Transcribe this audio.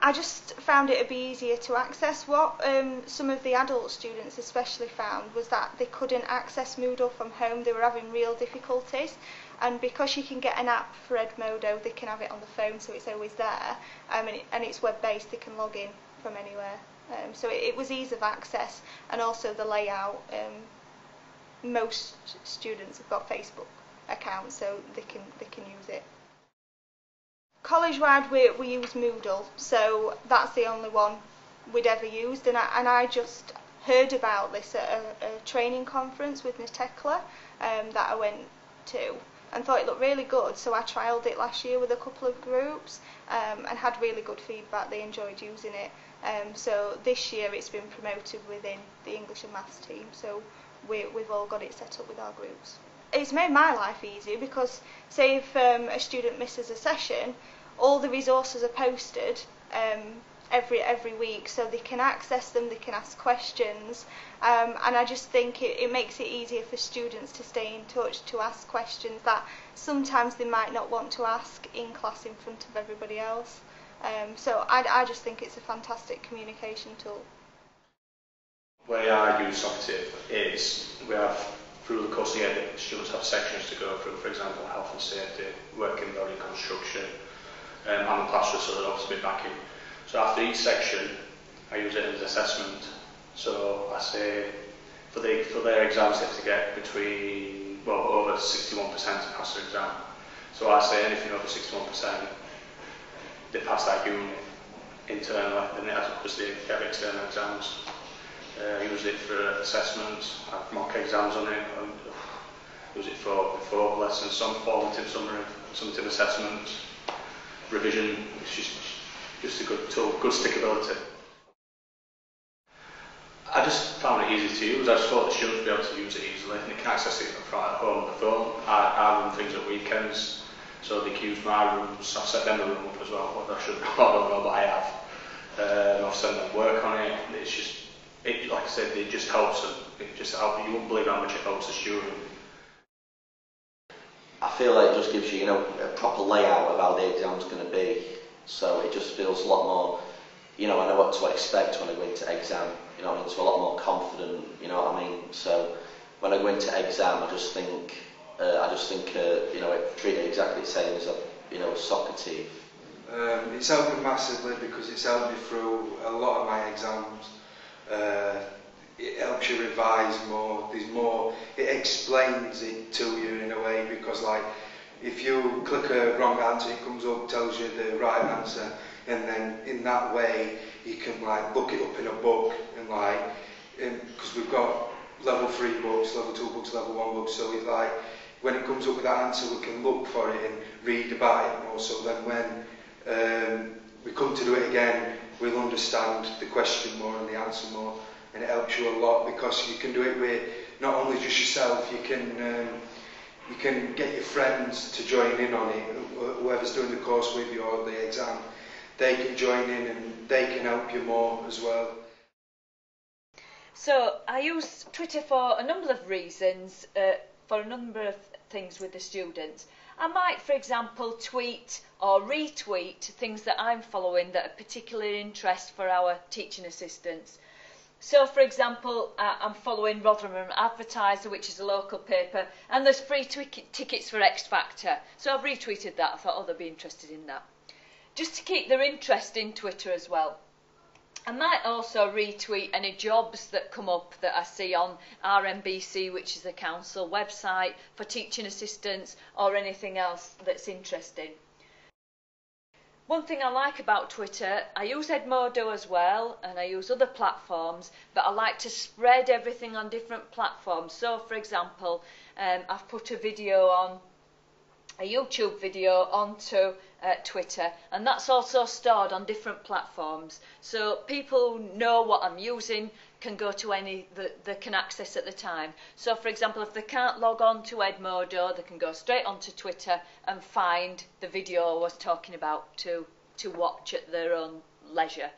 I just found it a be easier to access. What um, some of the adult students especially found was that they couldn't access Moodle from home. They were having real difficulties. And because you can get an app for Edmodo, they can have it on the phone, so it's always there. Um, and, it, and it's web-based, they can log in from anywhere. Um, so it, it was ease of access and also the layout. Um, most students have got Facebook accounts, so they can they can use it. College-wide, we, we use Moodle, so that's the only one we'd ever used. And I, and I just heard about this at a, a training conference with NATECLA um, that I went to and thought it looked really good. So I trialled it last year with a couple of groups um, and had really good feedback. They enjoyed using it. Um, so this year it's been promoted within the English and Maths team. So we, we've all got it set up with our groups. It's made my life easier because say if um, a student misses a session, all the resources are posted um, every every week so they can access them, they can ask questions um, and I just think it, it makes it easier for students to stay in touch, to ask questions that sometimes they might not want to ask in class in front of everybody else. Um, so I, I just think it's a fantastic communication tool. Way I use Socrative is we have through the course of the year students have sections to go through, for example health and safety, working building construction, um, I'm a classroom so they'll obviously be backing. So after each section I use it as assessment. So I say for the for their exams they have to get between well over 61% to pass their exam. So I say anything over 61% they pass that unit internally, then it has obviously get external exams. Uh, use it for assessments, have mock exams on it, and use it for before lessons, some formative, summary, summative assessments, revision, It's is just a good tool, good stickability. I just found it easy to use. I just thought the students would be able to use it easily and they can access it from at home on the phone. I, I run things at weekends, so they can use my rooms. I've set them the room up as well, what I should, I don't know, but I have. Um, I've sent them work on it. It's just, it, like I said, it just helps them. It just helps. You wouldn't believe how much it helps the student. I feel like it just gives you, you know, a proper layout of how the exam's going to be. So it just feels a lot more, you know, I know what to expect when I go into exam. You know, I mean, so a lot more confident. You know what I mean? So when I go into exam, I just think, uh, I just think, uh, you know, it, treat it exactly the same as a, you know, a soccer team. Um, it's helped me massively because it's helped me through a lot of my exams. Uh, helps you revise more. There's more. It explains it to you in a way because like if you click a wrong answer, it comes up, tells you the right answer, and then in that way you can like look it up in a book and like because we've got level three books, level two books, level one books, so it's like when it comes up with that answer, we can look for it and read about it more. So then when um, we come to do it again, we'll understand the question more and the answer more, and it helps you a lot because you can do it with not only just yourself, you can um, you can get your friends to join in on it, whoever's doing the course with you or the exam, they can join in and they can help you more as well. So I use Twitter for a number of reasons, uh, for a number of things with the students. I might, for example, tweet or retweet things that I'm following that are particularly interest for our teaching assistants. So, for example, uh, I'm following Rotherham Advertiser, which is a local paper, and there's free tickets for X Factor. So I've retweeted that. I thought, oh, they'll be interested in that. Just to keep their interest in Twitter as well. I might also retweet any jobs that come up that I see on RMBC, which is the council website, for teaching assistants or anything else that's interesting. One thing I like about Twitter, I use Edmodo as well and I use other platforms, but I like to spread everything on different platforms. So, for example, um, I've put a video on, a YouTube video onto uh, Twitter, and that's also stored on different platforms. So people who know what I'm using can go to any that they can access at the time. So, for example, if they can't log on to Edmodo, they can go straight onto Twitter and find the video I was talking about to, to watch at their own leisure.